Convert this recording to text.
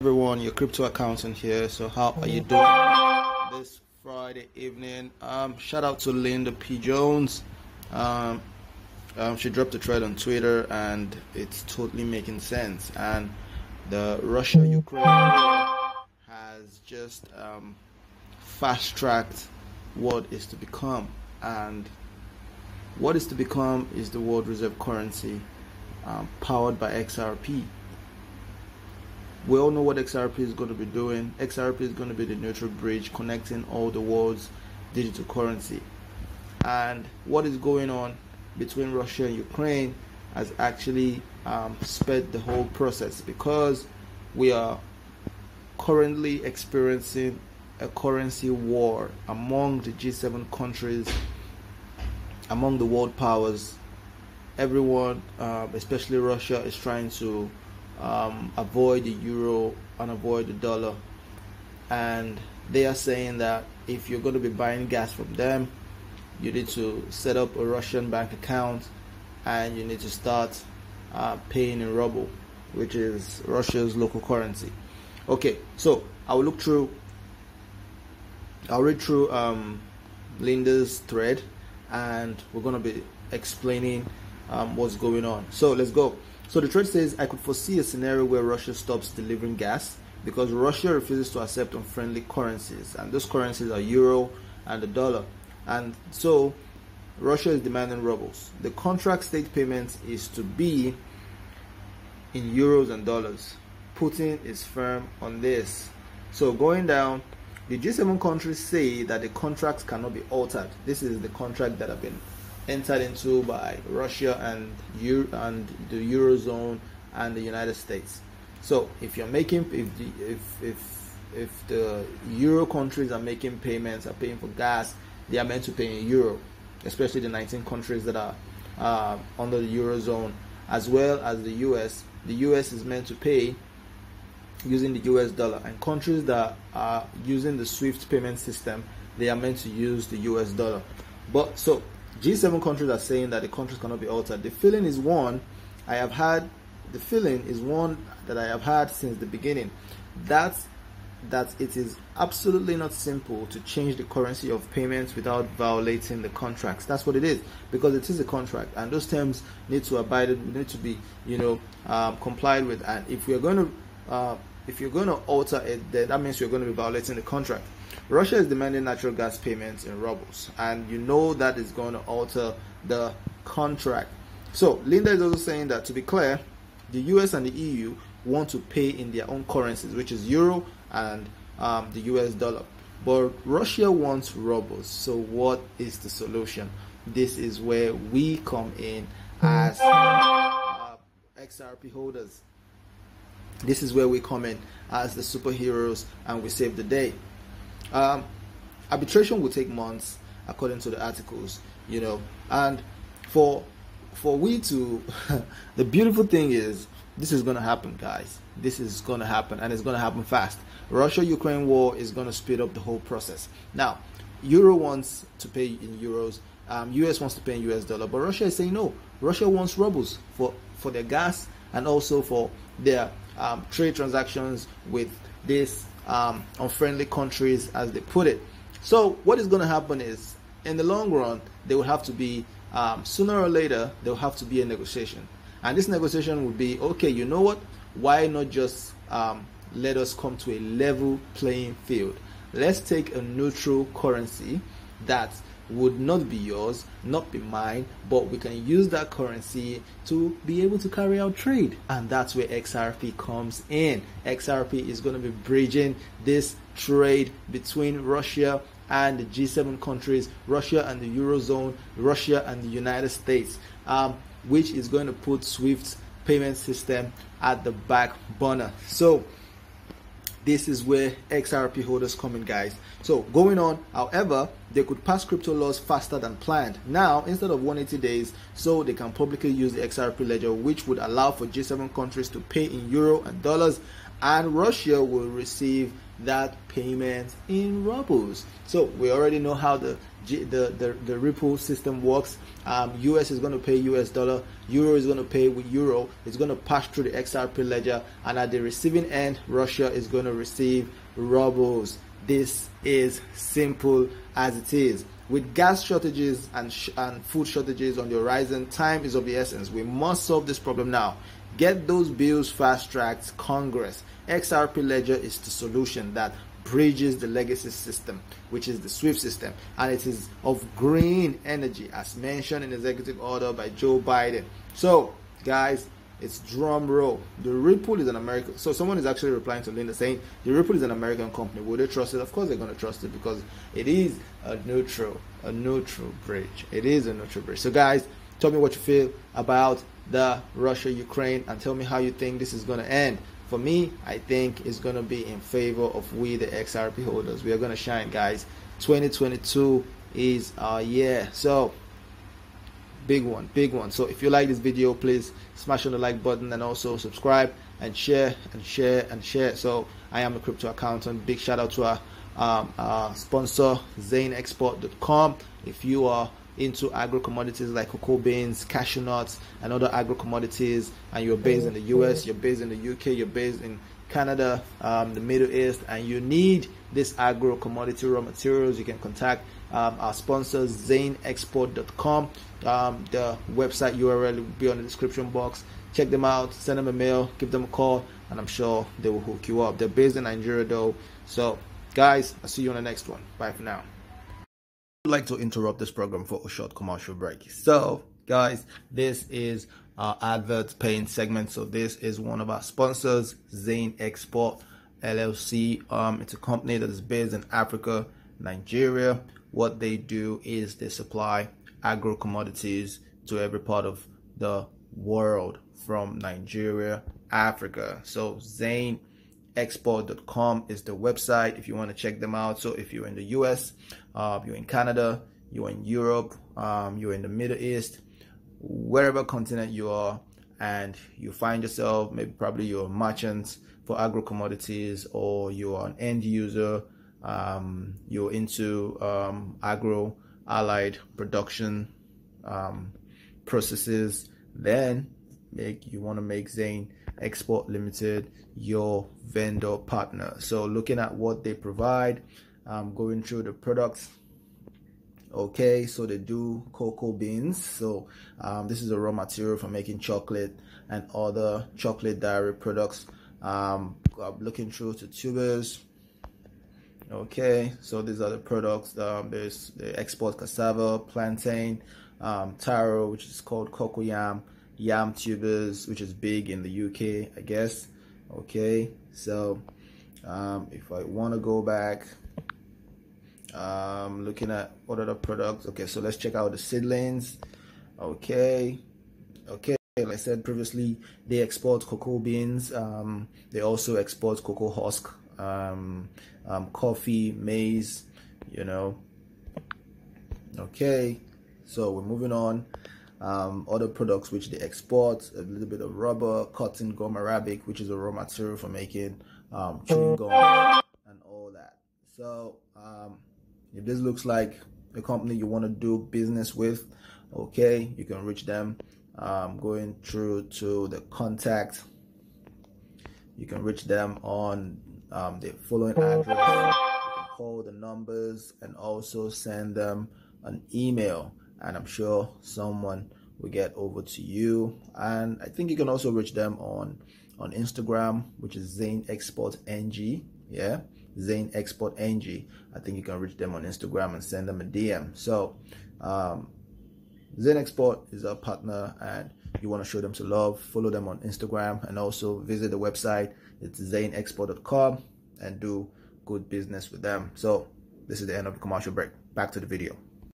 everyone your crypto accountant here so how are you doing this friday evening? Um shout out to linda p. Jones. Um, um she dropped a thread on twitter and it's totally making sense. And the russia ukraine has just um fast tracked what is to become. And what is to become is the world reserve currency um, powered by xrp we all know what XRP is going to be doing. XRP is going to be the neutral bridge connecting all the world's digital currency. And what is going on between Russia and Ukraine has actually um, sped the whole process because we are currently experiencing a currency war among the G7 countries, among the world powers. Everyone, uh, especially Russia, is trying to um, avoid the euro and avoid the dollar. And they are saying that if you're going to be buying gas from them, you need to set up a Russian bank account and you need to start uh, paying in ruble, which is Russia's local currency. Okay, so I will look through, I'll read through um, Linda's thread and we're going to be explaining um, what's going on. So let's go. So the trade says, I could foresee a scenario where Russia stops delivering gas because Russia refuses to accept unfriendly currencies, and those currencies are euro and the dollar. And so Russia is demanding rubles. The contract state payment is to be in euros and dollars. Putin is firm on this. So going down, the G7 countries say that the contracts cannot be altered. This is the contract that have been entered into by Russia and Euro- and the eurozone and the United States. So if you're making if the, if if if the euro countries are making payments are paying for gas, they are meant to pay in euro, especially the 19 countries that are uh, under the eurozone, as well as the US. The US is meant to pay using the US dollar, and countries that are using the SWIFT payment system, they are meant to use the US dollar. But so G7 countries are saying that the countries cannot be altered. The feeling is one I have had. The feeling is one that I have had since the beginning. That that it is absolutely not simple to change the currency of payments without violating the contracts. That's what it is because it is a contract, and those terms need to abide, need to be, you know, um, complied with. And if we are going to, uh, if you're going to alter it, then that means you're going to be violating the contract. Russia is demanding natural gas payments in rubles, and you know that is going to alter the contract. So, Linda is also saying that to be clear, the US and the EU want to pay in their own currencies, which is euro and um, the US dollar. But Russia wants rubles. So, what is the solution? This is where we come in as uh, XRP holders. This is where we come in as the superheroes and we save the day. Um, arbitration will take months, according to the articles, you know, and for for we to, the beautiful thing is this is going to happen, guys. This is going to happen, and it's going to happen fast. Russia-Ukraine war is going to speed up the whole process. Now, Euro wants to pay in euros. Um, US wants to pay in US dollar, but Russia is saying no. Russia wants rubles for for their gas and also for their um, trade transactions with this um, unfriendly countries, as they put it. So, what is going to happen is, in the long run, there will have to be, um, sooner or later, there will have to be a negotiation. And this negotiation would be okay, you know what? Why not just um, let us come to a level playing field? Let's take a neutral currency that would not be yours, not be mine, but we can use that currency to be able to carry out trade. And that's where XRP comes in. XRP is going to be bridging this trade between Russia and the G7 countries, Russia and the Eurozone, Russia and the United States, um, which is going to put SWIFT's payment system at the back burner. So, this is where XRP holders come in, guys. So going on, however, they could pass crypto laws faster than planned. Now, instead of 180 days, so they can publicly use the XRP ledger, which would allow for G7 countries to pay in euro and dollars and Russia will receive that payment in rubles. So we already know how the the the, the Ripple system works. Um, US is going to pay US dollar, Euro is going to pay with Euro. It's going to pass through the XRP ledger, and at the receiving end, Russia is going to receive rubles. This is simple as it is. With gas shortages and, sh- and food shortages on the horizon, time is of the essence. We must solve this problem now. Get those bills fast tracked, Congress. XRP Ledger is the solution that bridges the legacy system, which is the SWIFT system, and it is of green energy, as mentioned in executive order by Joe Biden. So, guys, it's drum roll. The Ripple is an American. So someone is actually replying to Linda saying the Ripple is an American company. Would they trust it? Of course they're going to trust it because it is a neutral, a neutral bridge. It is a neutral bridge. So guys, tell me what you feel about the Russia Ukraine and tell me how you think this is going to end. For me, I think it's going to be in favor of we the XRP holders. We are going to shine, guys. 2022 is our year. So big one big one so if you like this video please smash on the like button and also subscribe and share and share and share so i am a crypto accountant big shout out to our, um, our sponsor zaneexport.com if you are into agro commodities like cocoa beans, cashew nuts, and other agro commodities, and you're based in the US, you're based in the UK, you're based in Canada, um, the Middle East, and you need this agro commodity raw materials, you can contact um, our sponsors zaneexport.com um, the website url will be on the description box. Check them out send them a mail give them a call and i'm sure they will hook you up. They're based in nigeria though. So guys i'll see you on the next one. Bye for now like to interrupt this program for a short commercial break. So guys this is our advert paying segment. So this is one of our sponsors zane export llc um, it's a company that is based in africa nigeria. What they do is they supply agro commodities to every part of the world from Nigeria, Africa. So ZaneExport.com is the website if you want to check them out. So if you're in the US, uh, you're in Canada, you're in Europe, um, you're in the Middle East, wherever continent you are, and you find yourself maybe probably you're a merchant for agro commodities or you're an end user um, you're into um, agro allied production um, processes, then make you want to make Zane Export Limited your vendor partner. So looking at what they provide, um, going through the products. Okay, so they do cocoa beans. So um, this is a raw material for making chocolate and other chocolate dairy products. Um, looking through to tubers, okay so these are the products um, there's the export cassava plantain um, taro which is called cocoa yam tubers which is big in the UK I guess okay so um, if I want to go back um, looking at what other products okay so let's check out the seedlings okay okay like I said previously they export cocoa beans um, they also export cocoa husk um, um, coffee, maize, you know. Okay, so we're moving on. Um, other products which they export, a little bit of rubber, cotton, gum arabic, which is a raw material for making um, chewing gum and all that. So um, if this looks like a company you want to do business with, okay, you can reach them um, going through to the contact. You can reach them on um, the following address. Call the numbers and also send them an email. And I'm sure someone will get over to you. And I think you can also reach them on on Instagram, which is Zane Export NG. Yeah, Zane Export NG. I think you can reach them on Instagram and send them a DM. So, um, Zane Export is our partner, and you want to show them some love. Follow them on Instagram and also visit the website it's zaneexport.com and do good business with them. So this is the end of the commercial break. Back to the video.